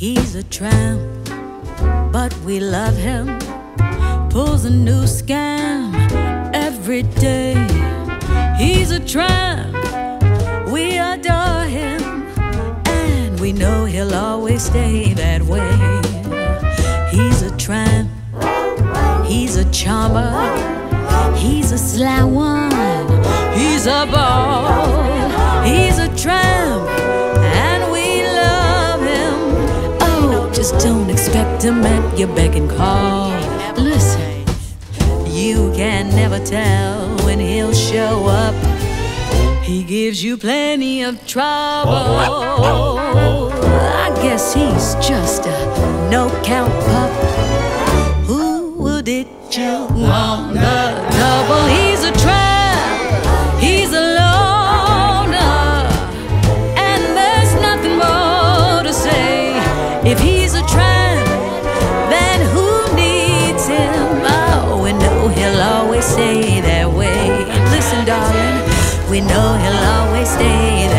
He's a tramp, but we love him. Pulls a new scam every day. He's a tramp, we adore him, and we know he'll always stay that way. He's a tramp, he's a charmer, he's a sly one, he's a ball, he's a just don't expect him at your beck and call. Listen, you can never tell when he'll show up. He gives you plenty of trouble. I guess he's just a no count pup. Who will ditch you on the double? He's a trap. he's a loner, and there's nothing more to say. If he's then who needs him? Oh, we know he'll always stay that way. And listen, darling, we know he'll always stay